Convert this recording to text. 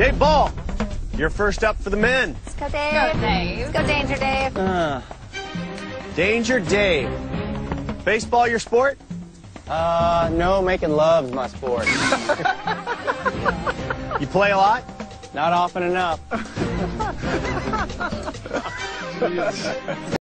Dave Ball, you're first up for the men. Let's go, Dave. Go, Dave. Let's go, Danger Dave. Uh, Danger Dave. Baseball your sport? Uh, no, making love's my sport. You play a lot? Not often enough.